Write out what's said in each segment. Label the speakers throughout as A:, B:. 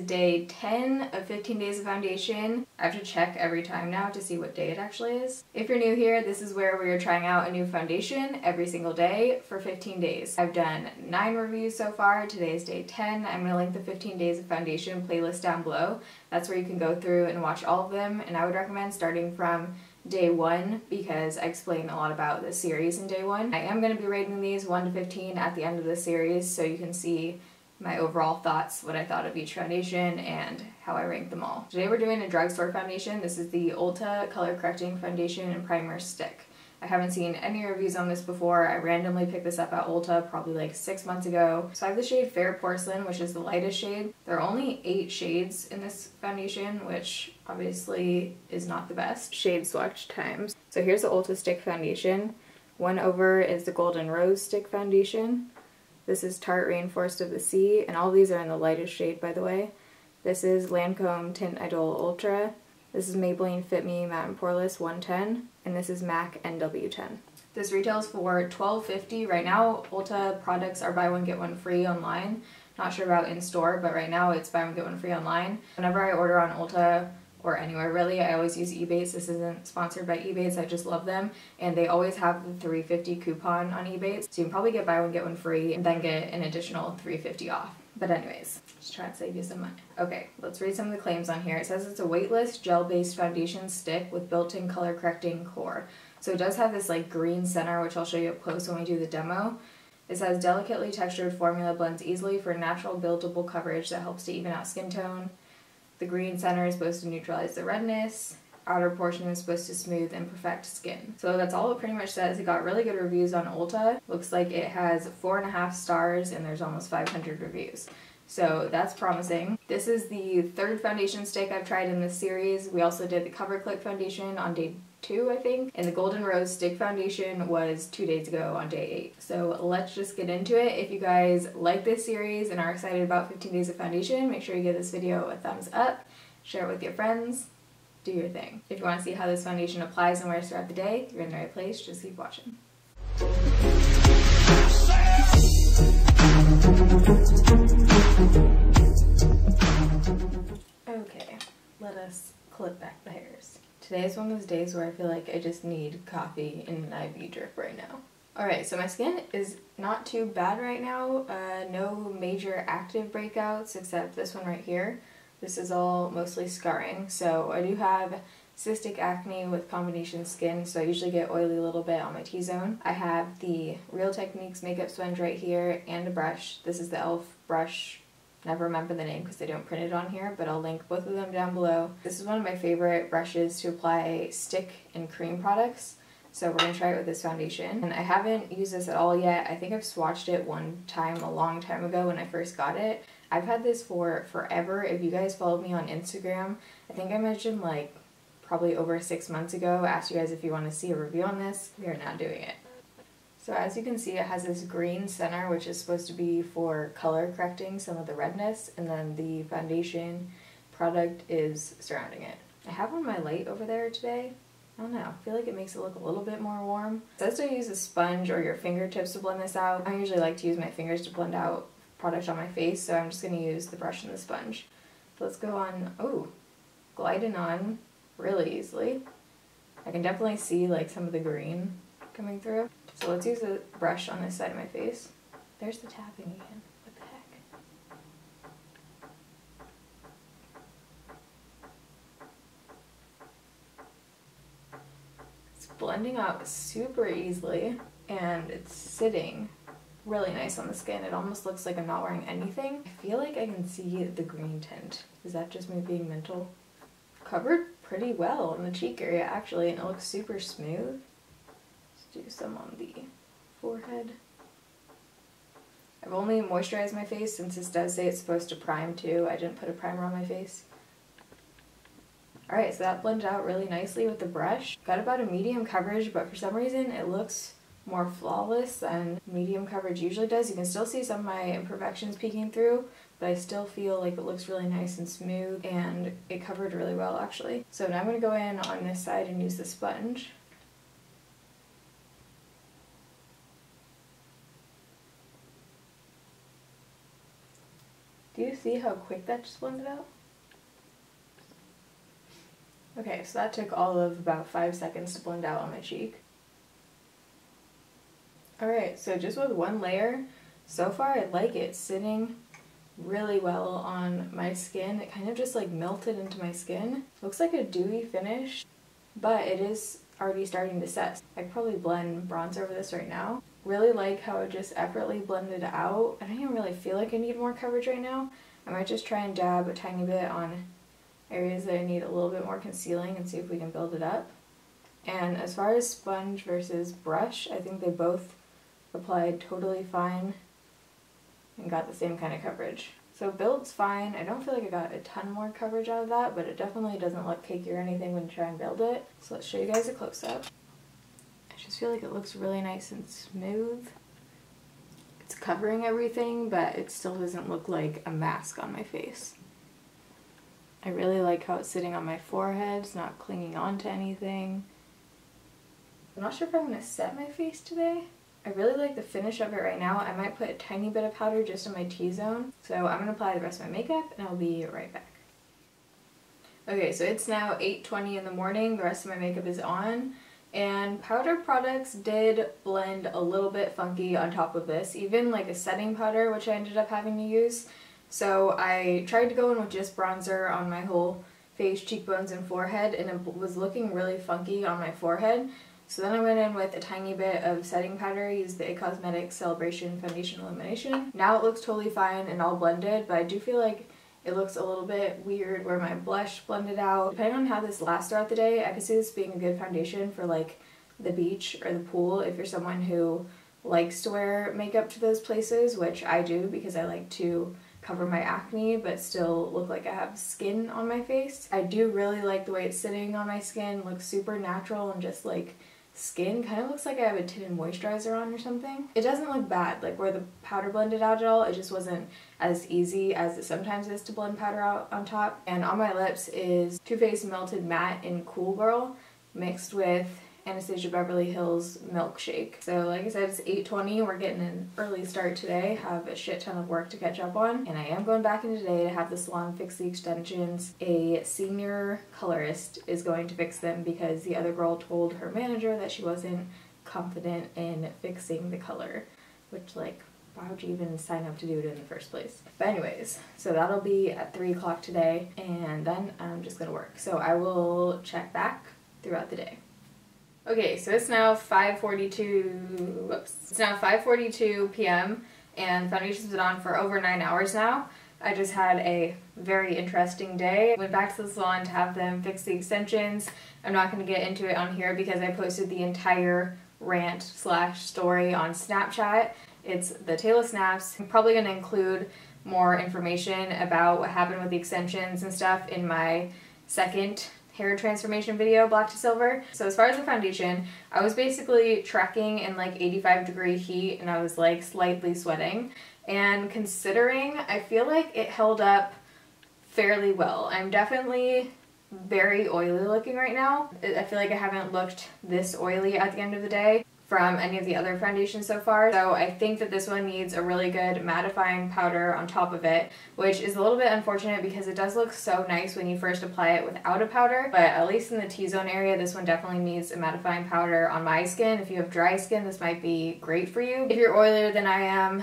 A: day 10 of 15 days of foundation. I have to check every time now to see what day it actually is. If you're new here, this is where we are trying out a new foundation every single day for 15 days. I've done 9 reviews so far. Today is day 10. I'm going to link the 15 days of foundation playlist down below. That's where you can go through and watch all of them and I would recommend starting from day one because I explain a lot about the series in day one. I am going to be rating these 1 to 15 at the end of the series so you can see my overall thoughts, what I thought of each foundation, and how I ranked them all. Today we're doing a drugstore foundation. This is the Ulta Color Correcting Foundation and Primer Stick. I haven't seen any reviews on this before. I randomly picked this up at Ulta probably like six months ago. So I have the shade Fair Porcelain, which is the lightest shade. There are only eight shades in this foundation, which obviously is not the best. Shade swatch times. So here's the Ulta Stick Foundation. One over is the Golden Rose Stick Foundation. This is Tarte Rainforest of the Sea, and all these are in the lightest shade, by the way. This is Lancome Teint Idole Ultra. This is Maybelline Fit Me Matte and Poreless 110, and this is MAC NW10. This retails for $12.50. Right now, Ulta products are buy one, get one free online. Not sure about in-store, but right now it's buy one, get one free online. Whenever I order on Ulta, or anywhere really. I always use Ebates. This isn't sponsored by Ebates. I just love them. And they always have the 350 coupon on Ebates. So you can probably get buy one, get one free and then get an additional 350 off. But anyways, just try to save you some money. Okay, let's read some of the claims on here. It says it's a weightless gel-based foundation stick with built-in color correcting core. So it does have this like green center, which I'll show you up close when we do the demo. It says delicately textured formula blends easily for natural buildable coverage that helps to even out skin tone. The green center is supposed to neutralize the redness. Outer portion is supposed to smooth and perfect skin. So that's all it pretty much says. It got really good reviews on Ulta. Looks like it has four and a half stars and there's almost 500 reviews. So that's promising. This is the third foundation stick I've tried in this series. We also did the Cover Click foundation on day two, I think. And the Golden Rose Stick Foundation was two days ago on day eight. So let's just get into it. If you guys like this series and are excited about 15 days of foundation, make sure you give this video a thumbs up, share it with your friends, do your thing. If you want to see how this foundation applies and wears throughout the day, you're in the right place. Just keep watching. Okay, let us clip back the hairs. Today is one of those days where I feel like I just need coffee and an IV drip right now. Alright, so my skin is not too bad right now. Uh, no major active breakouts except this one right here. This is all mostly scarring. So I do have cystic acne with combination skin, so I usually get oily a little bit on my T-zone. I have the Real Techniques makeup sponge right here and a brush. This is the e.l.f. brush never remember the name because they don't print it on here, but I'll link both of them down below. This is one of my favorite brushes to apply stick and cream products. So we're going to try it with this foundation. And I haven't used this at all yet. I think I've swatched it one time a long time ago when I first got it. I've had this for forever. If you guys followed me on Instagram, I think I mentioned like probably over six months ago, asked you guys if you want to see a review on this. We are now doing it. So as you can see, it has this green center, which is supposed to be for color correcting some of the redness, and then the foundation product is surrounding it. I have on my light over there today. I don't know, I feel like it makes it look a little bit more warm. It says to use a sponge or your fingertips to blend this out. I usually like to use my fingers to blend out product on my face, so I'm just going to use the brush and the sponge. So let's go on, oh, gliding on really easily. I can definitely see like some of the green coming through. So let's use a brush on this side of my face. There's the tapping again. What the heck? It's blending out super easily and it's sitting really nice on the skin. It almost looks like I'm not wearing anything. I feel like I can see the green tint. Is that just me being mental? Covered pretty well in the cheek area actually and it looks super smooth do some on the forehead. I've only moisturized my face since this does say it's supposed to prime too. I didn't put a primer on my face. Alright, so that blended out really nicely with the brush. Got about a medium coverage, but for some reason it looks more flawless than medium coverage usually does. You can still see some of my imperfections peeking through, but I still feel like it looks really nice and smooth and it covered really well actually. So now I'm going to go in on this side and use the sponge. Do you see how quick that just blended out? Okay, so that took all of about five seconds to blend out on my cheek. Alright, so just with one layer, so far I like it sitting really well on my skin. It kind of just like melted into my skin. Looks like a dewy finish, but it is already starting to set. I probably blend bronzer over this right now. Really like how it just effortlessly blended out. I don't even really feel like I need more coverage right now. I might just try and dab a tiny bit on areas that I need a little bit more concealing and see if we can build it up. And as far as sponge versus brush, I think they both applied totally fine and got the same kind of coverage. So build's fine. I don't feel like I got a ton more coverage out of that, but it definitely doesn't look cakey or anything when you try and build it. So let's show you guys a close-up. Just feel like it looks really nice and smooth. It's covering everything, but it still doesn't look like a mask on my face. I really like how it's sitting on my forehead. It's not clinging on to anything. I'm not sure if I'm going to set my face today. I really like the finish of it right now. I might put a tiny bit of powder just in my T-zone. So I'm going to apply the rest of my makeup and I'll be right back. Okay, so it's now 8.20 in the morning. The rest of my makeup is on. And powder products did blend a little bit funky on top of this. Even like a setting powder, which I ended up having to use. So I tried to go in with just bronzer on my whole face, cheekbones, and forehead, and it was looking really funky on my forehead. So then I went in with a tiny bit of setting powder, used the IT Cosmetics Celebration Foundation Illumination. Now it looks totally fine and all blended, but I do feel like it looks a little bit weird where my blush blended out. Depending on how this lasts throughout the day, I could see this being a good foundation for like the beach or the pool if you're someone who likes to wear makeup to those places, which I do because I like to cover my acne but still look like I have skin on my face. I do really like the way it's sitting on my skin, looks super natural and just like skin kind of looks like I have a tinted moisturizer on or something. It doesn't look bad, like where the powder blended out at all, it just wasn't as easy as it sometimes is to blend powder out on top. And on my lips is Too Faced Melted Matte in Cool Girl mixed with Anastasia Beverly Hills milkshake. So like I said, it's 8.20. We're getting an early start today. Have a shit ton of work to catch up on. And I am going back in today to have the salon fix the extensions. A senior colorist is going to fix them because the other girl told her manager that she wasn't confident in fixing the color. Which like, why would you even sign up to do it in the first place? But anyways, so that'll be at 3 o'clock today and then I'm just gonna work. So I will check back throughout the day. Okay, so it's now 5.42, whoops, it's now 5.42 p.m. and foundation's been on for over nine hours now. I just had a very interesting day. Went back to the salon to have them fix the extensions. I'm not going to get into it on here because I posted the entire rant slash story on Snapchat. It's the Taylor Snaps. I'm probably going to include more information about what happened with the extensions and stuff in my second hair transformation video, black to silver. So as far as the foundation, I was basically trekking in like 85 degree heat and I was like slightly sweating. And considering, I feel like it held up fairly well. I'm definitely very oily looking right now. I feel like I haven't looked this oily at the end of the day from any of the other foundations so far. So I think that this one needs a really good mattifying powder on top of it, which is a little bit unfortunate because it does look so nice when you first apply it without a powder, but at least in the T-zone area, this one definitely needs a mattifying powder on my skin. If you have dry skin, this might be great for you. If you're oilier than I am,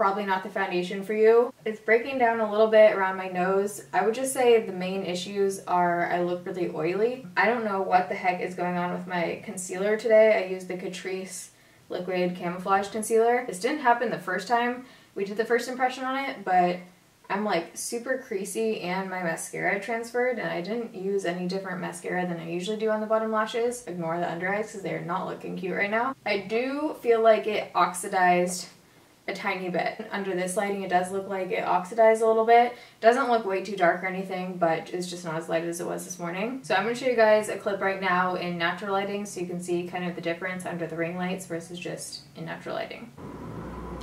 A: probably not the foundation for you. It's breaking down a little bit around my nose. I would just say the main issues are I look really oily. I don't know what the heck is going on with my concealer today. I used the Catrice Liquid Camouflage Concealer. This didn't happen the first time we did the first impression on it, but I'm like super creasy and my mascara transferred and I didn't use any different mascara than I usually do on the bottom lashes. Ignore the under eyes because they're not looking cute right now. I do feel like it oxidized a tiny bit. Under this lighting it does look like it oxidized a little bit. Doesn't look way too dark or anything, but it's just not as light as it was this morning. So I'm going to show you guys a clip right now in natural lighting so you can see kind of the difference under the ring lights versus just in natural lighting.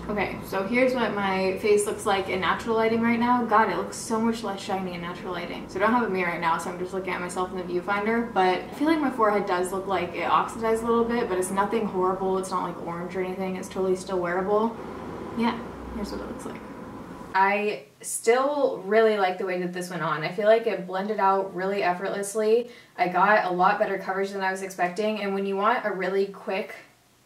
A: Okay, so here's what my face looks like in natural lighting right now. God, it looks so much less shiny in natural lighting. So I don't have a mirror right now, so I'm just looking at myself in the viewfinder. But I feel like my forehead does look like it oxidized a little bit, but it's nothing horrible. It's not like orange or anything. It's totally still wearable yeah, here's what it looks like. I still really like the way that this went on. I feel like it blended out really effortlessly. I got a lot better coverage than I was expecting and when you want a really quick,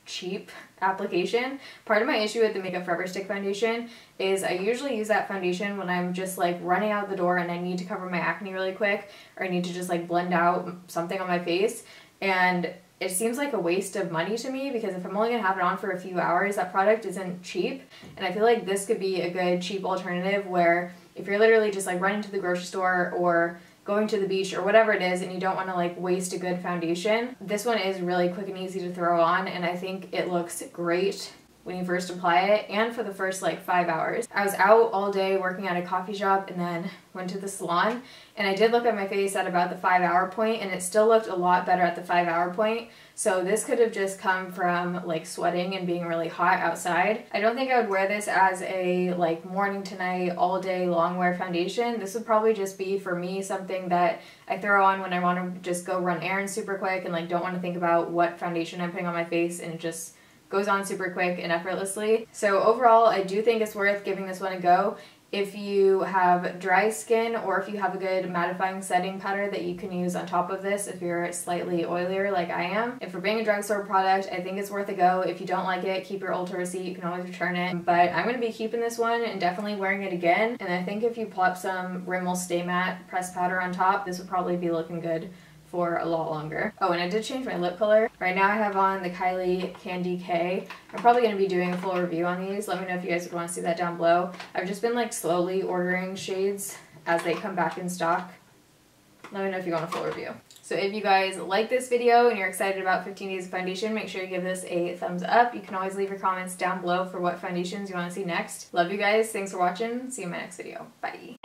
A: cheap application, part of my issue with the Makeup Forever Stick Foundation is I usually use that foundation when I'm just like running out the door and I need to cover my acne really quick or I need to just like blend out something on my face and it seems like a waste of money to me because if I'm only gonna have it on for a few hours, that product isn't cheap. And I feel like this could be a good cheap alternative where if you're literally just like running to the grocery store or going to the beach or whatever it is and you don't want to like waste a good foundation, this one is really quick and easy to throw on and I think it looks great when you first apply it and for the first like five hours. I was out all day working at a coffee shop and then went to the salon and I did look at my face at about the five hour point and it still looked a lot better at the five hour point. So this could have just come from like sweating and being really hot outside. I don't think I would wear this as a like morning to night all day long wear foundation. This would probably just be for me something that I throw on when I want to just go run errands super quick and like don't want to think about what foundation I'm putting on my face and just goes on super quick and effortlessly. So overall, I do think it's worth giving this one a go. If you have dry skin or if you have a good mattifying setting powder that you can use on top of this if you're slightly oilier like I am. If for being a drugstore product, I think it's worth a go. If you don't like it, keep your Ulta receipt. You can always return it. But I'm going to be keeping this one and definitely wearing it again. And I think if you plop some Rimmel Stay Matte pressed powder on top, this would probably be looking good for a lot longer. Oh, and I did change my lip color. Right now I have on the Kylie Candy K. I'm probably going to be doing a full review on these. Let me know if you guys would want to see that down below. I've just been like slowly ordering shades as they come back in stock. Let me know if you want a full review. So if you guys like this video and you're excited about 15 Days of Foundation, make sure you give this a thumbs up. You can always leave your comments down below for what foundations you want to see next. Love you guys. Thanks for watching. See you in my next video. Bye.